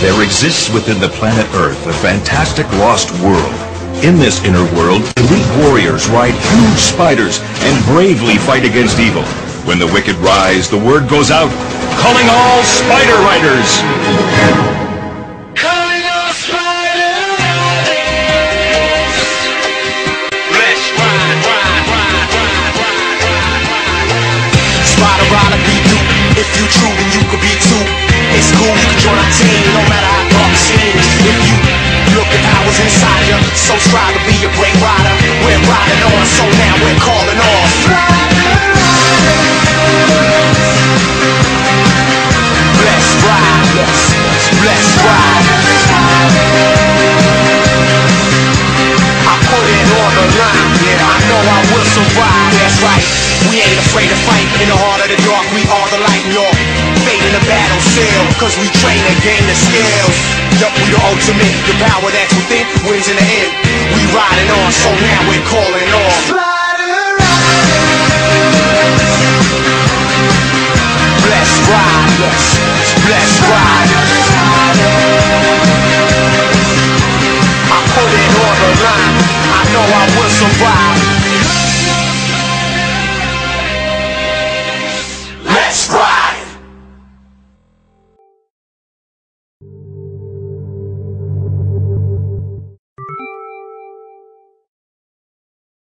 There exists within the planet Earth a fantastic lost world. In this inner world, elite warriors ride huge spiders and bravely fight against evil. When the wicked rise, the word goes out, calling all spider riders. If you true, then you could be too. ready to fight in the heart of the dark. We are the light, y'all. Fate in the battle seal, cause we train to gain the skills. Yup, we the ultimate. The power that's within wins in the end. We riding on, so now we're calling on. Blessed riders, blessed riders. I put it on the line. I know I will survive.